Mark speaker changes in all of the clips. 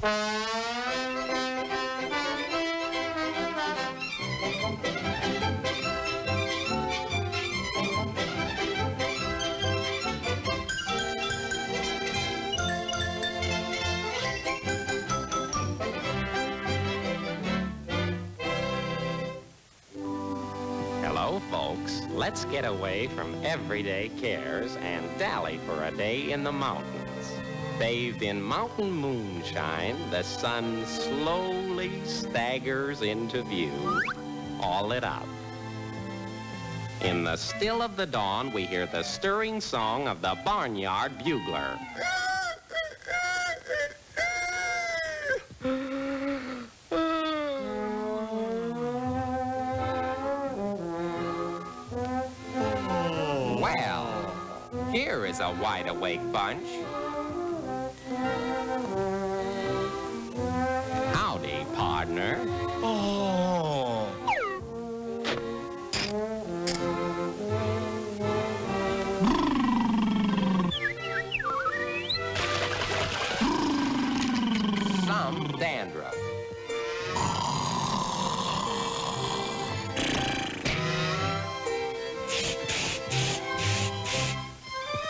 Speaker 1: Hello, folks. Let's get away from everyday cares and dally for a day in the mountains. Bathed in mountain moonshine, the sun slowly staggers into view, all lit up. In the still of the dawn, we hear the stirring song of the barnyard bugler. Well, here is a wide awake bunch.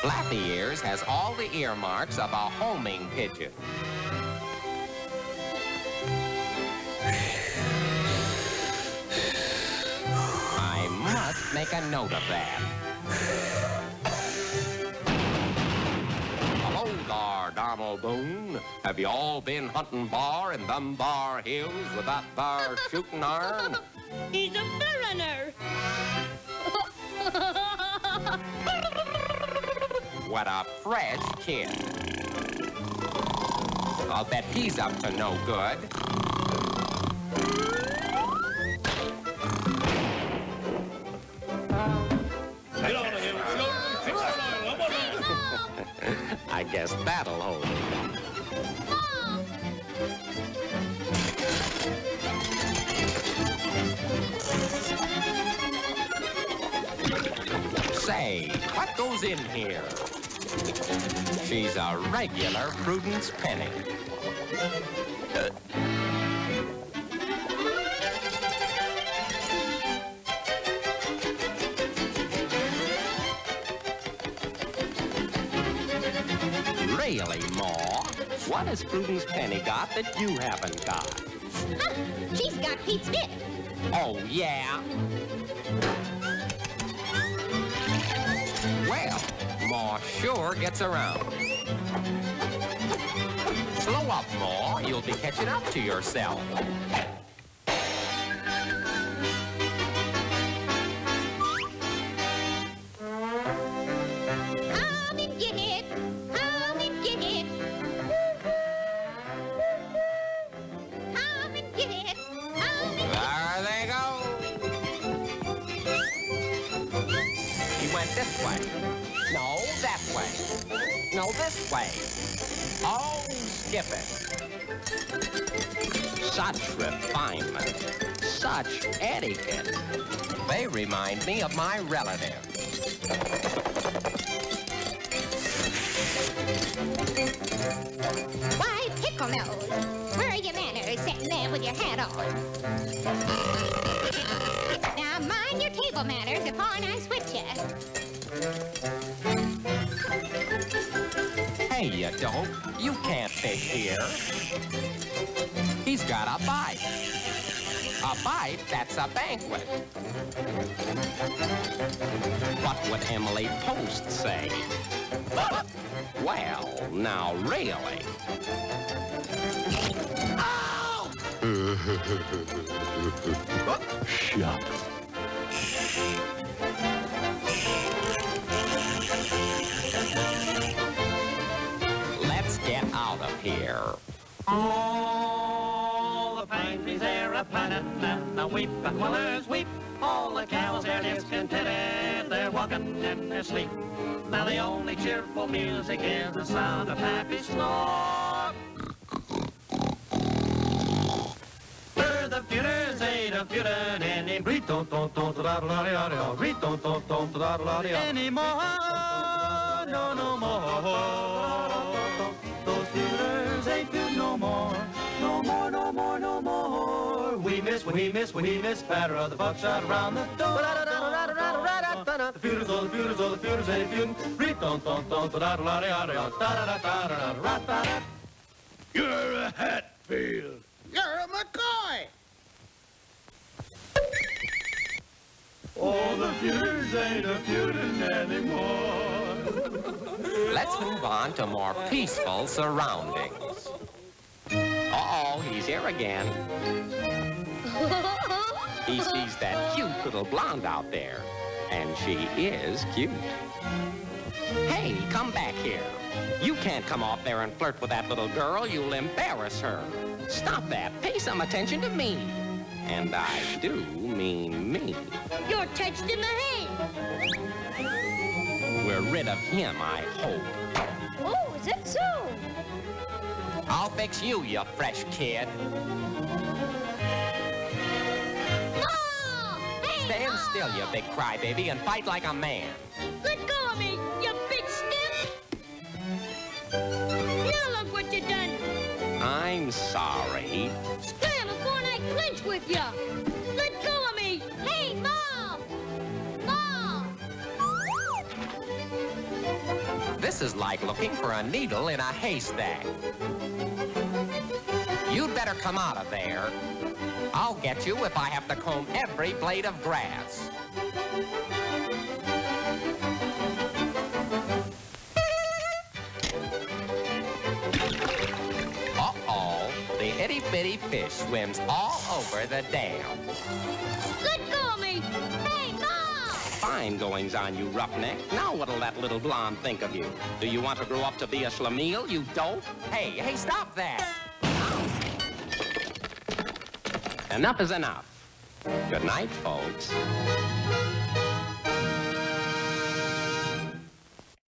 Speaker 1: Flappy Ears has all the earmarks of a homing pigeon. I must make a note of that. Hello there, Donald Boone. Have you all been hunting bar in them bar hills with that bar shooting iron?
Speaker 2: He's a foreigner.
Speaker 1: What a fresh kid. I'll bet he's up to no good. I guess that'll hold. Say, what goes in here? She's a regular Prudence Penny. Really, Ma? What has Prudence Penny got that you haven't got?
Speaker 2: Huh, she's got Pete's bit.
Speaker 1: Oh, yeah? Well, Sure gets around. Slow up, Ma. You'll be catching up to yourself.
Speaker 2: Come and get it. Come and get it. Come and get it. Come and
Speaker 1: go. He went this way. No, that way. No, this way. Oh, skip it. Such refinement. Such etiquette. They remind me of my relatives.
Speaker 2: Why, pickle nose. Where are your manners sitting there with your hat on? Now mind your table manners before I switch you.
Speaker 1: Hey, you can't fish here. He's got a bite. A bite, that's a banquet. What would Emily Post say? Well, now really. Ow! Here.
Speaker 3: All the pine trees are a planning and a weeping while there's weep. All the cows are discontented, they're walking in their sleep. Now the only cheerful music is the sound of happy snore. The feuders, the da da anymore. No, when he miss, when he miss, batter of the buckshot around the door. The feuders, oh, the feuders, oh, the feuders, ain't feuding. Read, don't, don't, don't, da da da da da da da da da da da da
Speaker 4: You're a Hatfield.
Speaker 5: You're a McCoy.
Speaker 3: Oh, the feuders ain't a feuding anymore.
Speaker 1: Let's move on to more peaceful surroundings. Uh-oh, he's here again. He sees that cute little blonde out there, and she is cute. Hey, come back here. You can't come off there and flirt with that little girl. You'll embarrass her. Stop that. Pay some attention to me. And I do mean me.
Speaker 2: You're touched in the hand.
Speaker 1: We're rid of him, I hope.
Speaker 2: Oh, is that so?
Speaker 1: I'll fix you, you fresh kid. Still, you big crybaby, and fight like a man.
Speaker 2: Let go of me, you big stiff! Now look what you done.
Speaker 1: I'm sorry.
Speaker 2: Scram before I clinch with you. Let go of me. Hey, Mom! Mom!
Speaker 1: This is like looking for a needle in a haystack. You'd better come out of there. I'll get you if I have to comb every blade of grass. Uh-oh, the itty-bitty fish swims all over the dam.
Speaker 2: Let go of me. Hey, Mom!
Speaker 1: Fine goings on, you roughneck. Now what'll that little blonde think of you? Do you want to grow up to be a schlemiel, you dope? Hey, hey, stop that! Enough is enough. Good night, folks.